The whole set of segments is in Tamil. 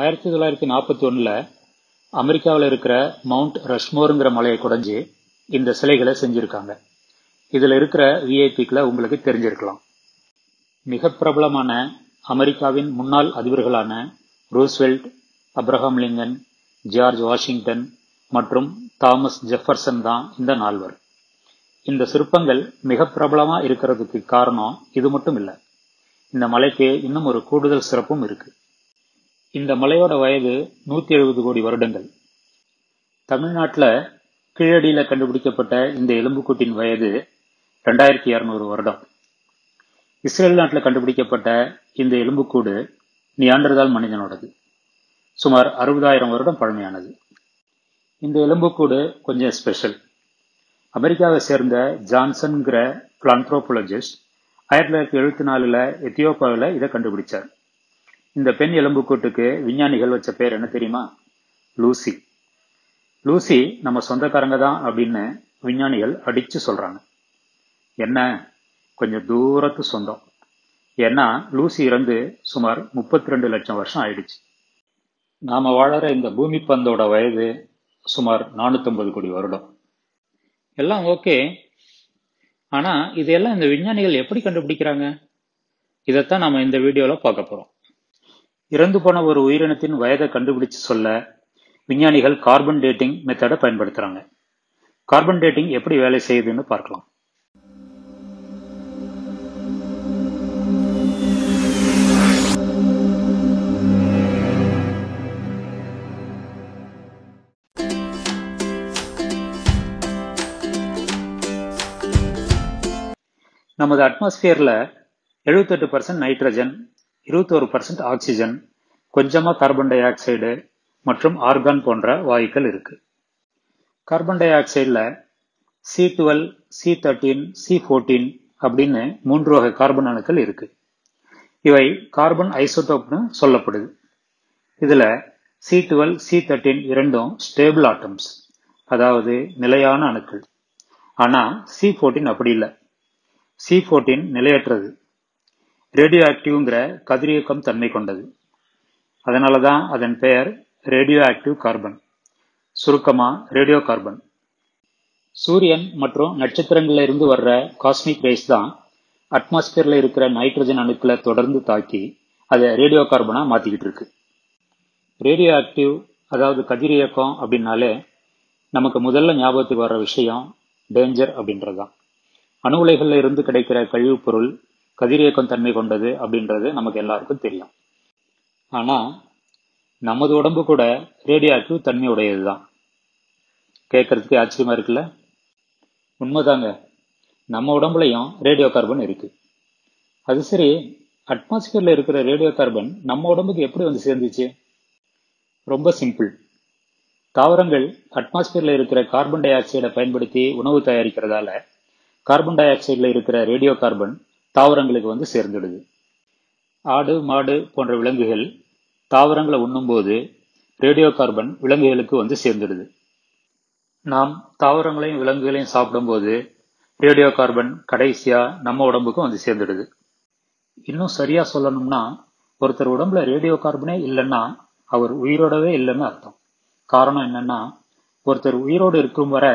ஆயிரத்தி தொள்ளாயிரத்தி நாற்பத்தி ஒன்றில் அமெரிக்காவில் இருக்கிற மவுண்ட் ரஷ்மோருங்கிற மலையை குடைஞ்சு இந்த சிலைகளை செஞ்சுருக்காங்க. இதில் இருக்கிற விஐபிக்களை உங்களுக்கு தெரிஞ்சிருக்கலாம். மிக பிரபலமான அமெரிக்காவின் முன்னாள் அதிபர்களான Roosevelt Abraham Lincoln George Washington மற்றும் தாமஸ் ஜெஃபர்சன் தான் இந்த நால்வர். இந்த சிற்பங்கள் மிக பிரபலமாக இருக்கிறதுக்கு காரணம் இது மட்டும் இல்லை. இந்த மலைக்கு இன்னும் ஒரு கூடுதல் சிறப்பும் இருக்குது இந்த மலையோட வயது நூத்தி எழுபது கோடி வருடங்கள். தமிழ்நாட்டில் கீழடியில் கண்டுபிடிக்கப்பட்ட இந்த எலும்புக்கூட்டின் வயது ரெண்டாயிரத்தி இரநூறு வருடம். இஸ்ரேல் நாட்டில் கண்டுபிடிக்கப்பட்ட இந்த எலும்புக்கூடு நியாண்டர்தால் மனிதனோடது. சுமார் அறுபதாயிரம் வருடம் பழமையானது. இந்த எலும்புக்கூடு கொஞ்சம் ஸ்பெஷல் அமெரிக்காவை சேர்ந்த ஜான்சன்கிற பிளான்த்ரோபாலஜிஸ்ட் ஆயிரத்தி தொள்ளாயிரத்தி எழுபத்தி நாலில் எத்தியோப்பாவில் இதை கண்டுபிடிச்சார். இந்த பெண் எலும்புக்கூட்டுக்கு விஞ்ஞானிகள் வச்ச பேர் என்ன தெரியுமா? லூசி. லூசி நம்ம சொந்தக்காரங்க தான் அப்படின்னு விஞ்ஞானிகள் அடிச்சு சொல்றாங்க. என்ன? கொஞ்சம் தூரத்து சொந்தம். ஏன்னா லூசி இறந்து சுமார் முப்பத்தி ரெண்டு லட்சம் வருஷம் ஆயிடுச்சு. நாம வாழற இந்த பூமி பந்தோட வயது சுமார் நானூத்தம்பது கோடி வருடம். எல்லாம் ஓகே. ஆனா இதெல்லாம் இந்த விஞ்ஞானிகள் எப்படி கண்டுபிடிக்கிறாங்க? இதைத்தான் நாம இந்த வீடியோல பார்க்க போறோம். இறந்து போன ஒரு உயிரினத்தின் வயதை கண்டுபிடிச்சு சொல்ல விஞ்ஞானிகள் கார்பன் டேட்டிங் மெத்தடை பயன்படுத்துறாங்க. கார்பன் டேட்டிங் எப்படி வேலை செய்யுதுன்னு பார்க்கலாம். நமது அட்மாஸ்பியரில் எழுபத்தெட்டு பர்சன்ட் நைட்ரஜன் இருபத்தோரு பர்சன்ட் ஆக்சிஜன் கொஞ்சமாக கார்பன் டை ஆக்சைடு மற்றும் ஆர்கான் போன்ற வாயுக்கள் இருக்கு. கார்பன் டை ஆக்சைடில் C twelve C thirteen C fourteen அப்படின்னு மூன்று வகை கார்பன் அணுக்கள் இருக்கு. இவை கார்பன் ஐசோடோப்னு சொல்லப்படுது. இதில் சி டுவெல் சி தேர்ட்டீன் இரண்டும் ஸ்டேபிள் ஆட்டம்ஸ் அதாவது நிலையான அணுக்கள். ஆனால் சி ஃபோர்டீன் அப்படி இல்லை. சி ஃபோர்டீன் நிலையற்றது. ரேடியோ ஆக்டிவ்ங்கிற கதிரியக்கம் தன்மை கொண்டது. அதனால தான் அதன் பெயர் ரேடியோ ஆக்டிவ் கார்பன் சுருக்கமாக ரேடியோ கார்பன் சூரியன் மற்றும் நட்சத்திரங்கள்ல இருந்து வர்ற காஸ்மிக் ரேஸ் தான் அட்மாஸ்பியர்ல இருக்கிற நைட்ரஜன் அணுக்களை தொடர்ந்து தாக்கி அதை ரேடியோ கார்பனா மாத்திக்கிட்டு இருக்கு. ரேடியோ ஆக்டிவ் அதாவது கதிரியக்கம் அப்படின்னாலே நமக்கு முதல்ல ஞாபகத்துக்கு வர்ற விஷயம் டேஞ்சர் அப்படின்றதுதான். அணு உலைகளில் இருந்து கிடைக்கிற கழிவுப் பொருள் கதிரியக்கம் தன்மை கொண்டது அப்படின்றது நமக்கு எல்லாருக்கும் தெரியும். ஆனால் நமது உடம்பு கூட ரேடியோ ஆக்டிவ் தன்மை உடையது தான் கேட்கறதுக்கு ஆச்சரியமா இருக்குல்ல? உண்மைதாங்க. நம்ம உடம்புலையும் ரேடியோ கார்பன் இருக்கு. அது சரி அட்மாஸ்பியர்ல இருக்கிற ரேடியோ கார்பன் நம்ம உடம்புக்கு எப்படி வந்து சேர்ந்துச்சு? ரொம்ப சிம்பிள் தாவரங்கள் அட்மாஸ்பியர்ல இருக்கிற கார்பன் டை ஆக்சைடை பயன்படுத்தி உணவு தயாரிக்கிறதால கார்பன் டை ஆக்சைடில் இருக்கிற ரேடியோ கார்பன் தாவரங்களுக்கு வந்து சேர்ந்துடுது. ஆடு மாடு போன்ற விலங்குகள் தாவரங்களை உண்ணும்போது ரேடியோ கார்பன் விலங்குகளுக்கு வந்து சேர்ந்துடுது. நாம் தாவரங்களையும் விலங்குகளையும் சாப்பிடும்போது ரேடியோ கார்பன் கடைசியா நம்ம உடம்புக்கும் வந்து சேர்ந்துடுது. இன்னும் சரியா சொல்லணும்னா ஒருத்தர் உடம்புல ரேடியோ கார்பனே இல்லைன்னா அவர் உயிரோடவே இல்லைன்னு அர்த்தம். காரணம் என்னன்னா ஒருத்தர் உயிரோடு இருக்கும் வரை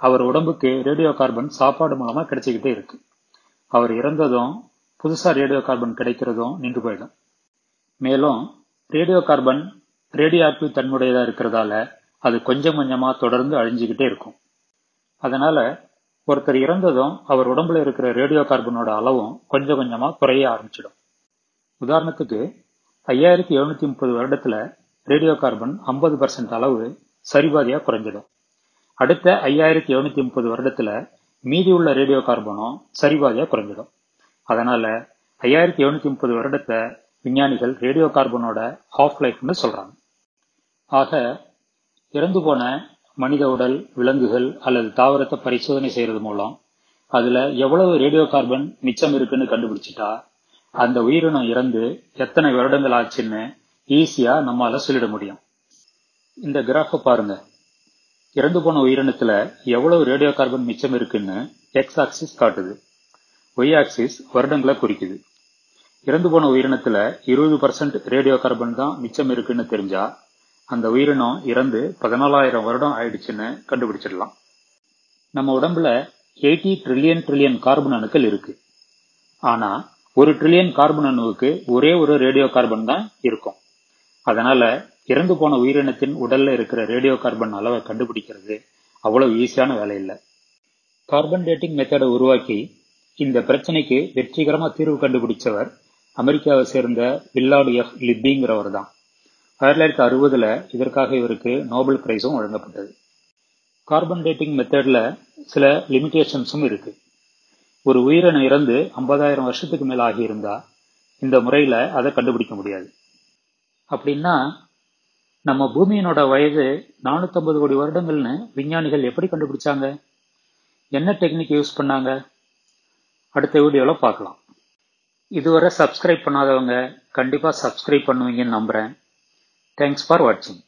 அவர் உடம்புக்கு ரேடியோ கார்பன் சாப்பாடு மூலமா கிடைச்சிக்கிட்டே இருக்கு. அவர் இறந்ததும் புதுசாக ரேடியோ கார்பன் கிடைக்கிறதும் நின்று போயிடும். மேலும் ரேடியோ கார்பன் ரேடியோ ஆக்டிவ் தன்முடையதாக இருக்கிறதால அது கொஞ்சம் கொஞ்சமாக தொடர்ந்து அழிஞ்சுக்கிட்டே இருக்கும். அதனால ஒருத்தர் இறந்ததும் அவர் உடம்புல இருக்கிற ரேடியோ கார்பனோட அளவும் கொஞ்சம் கொஞ்சமாக குறைய ஆரம்பிச்சிடும். உதாரணத்துக்கு ஐயாயிரத்தி எழுநூத்தி முப்பது வருடத்துல ரேடியோ கார்பன் ஐம்பது பர்சன்ட் அளவு சரிபாதியா குறைஞ்சிடும். அடுத்த ஐயாயிரத்தி எழுநூத்தி முப்பது வருடத்துல மீதி உள்ள ரேடியோ கார்பனும் சரிபாதியா குறைஞ்சிடும். அதனால ஐயாயிரத்தி எழுநூத்தி முப்பது வருடத்தை விஞ்ஞானிகள் ரேடியோ கார்பனோட ஹாஃப் லைஃப்னு சொல்றாங்க. ஆக இறந்து போன மனித உடல் விலங்குகள் அல்லது தாவரத்தை பரிசோதனை செய்யறது மூலம் அதுல எவ்வளவு ரேடியோ கார்பன் மிச்சம் இருக்குன்னு கண்டுபிடிச்சிட்டா அந்த உயிரினம் இறந்து எத்தனை வருடங்கள் ஆச்சுன்னு ஈஸியா நம்மால சொல்லிட முடியும். இந்த கிராஃப பாருங்க. இறந்து போன உயிரினத்துல எவ்வளவு ரேடியோ கார்பன் மிச்சம் இருக்குன்னு எக்ஸ் ஆக்சிஸ் காட்டுது. ஒய் ஆக்சிஸ் வருடங்களை குறிக்குது. இறந்து போன உயிரினத்துல இருபது பர்சன்ட் ரேடியோ கார்பன் தான் மிச்சம் இருக்குன்னு தெரிஞ்சா அந்த உயிரினம் இறந்து பதினாலாயிரம் வருடம் ஆயிடுச்சுன்னு கண்டுபிடிச்சிடலாம். நம்ம உடம்புல எயிட்டி ட்ரில்லியன் ட்ரில்லியன் கார்பன் அணுக்கள் இருக்கு. ஆனா ஒரு ட்ரில்லியன் கார்பன் அணுவுக்கு ஒரே ஒரு ரேடியோ கார்பன் தான் இருக்கும். அதனால இறந்து போன உயிரினத்தின் உடல்ல இருக்கிற ரேடியோ கார்பன் அளவை கண்டுபிடிக்கிறது அவ்வளவு ஈஸியான வேலை இல்லை. கார்பன் டேட்டிங் மெத்தடை உருவாக்கி இந்த பிரச்சனைக்கு வெற்றிகரமா தீர்வு கண்டுபிடிச்சவர் அமெரிக்காவை சேர்ந்த வில்லாடு எஃப் லிப்பிங்கிறவர் தான். ஆயிரத்தி தொள்ளாயிரத்தி அறுபதுல இதற்காக இவருக்கு நோபல் பிரைஸும் வழங்கப்பட்டது. கார்பன் டேட்டிங் மெத்தட்ல சில லிமிடேஷன்ஸும் இருக்கு. ஒரு உயிரினம் இறந்து ஐம்பதாயிரம் வருஷத்துக்கு மேல ஆகியிருந்தா இந்த முறையில அதை கண்டுபிடிக்க முடியாது. அப்படின்னா நம்ம பூமியினோட வயது நானூத்தம்பது கோடி வருடங்கள்னு விஞ்ஞானிகள் எப்படி கண்டுபிடிச்சாங்க? என்ன டெக்னிக் யூஸ் பண்ணாங்க? அடுத்த வீடியோவில் பார்க்கலாம். இதுவரை சப்ஸ்கிரைப் பண்ணாதவங்க கண்டிப்பாக சப்ஸ்கிரைப் பண்ணுவீங்கன்னு நம்புகிறேன் தேங்க்ஸ் ஃபார் வாட்சிங்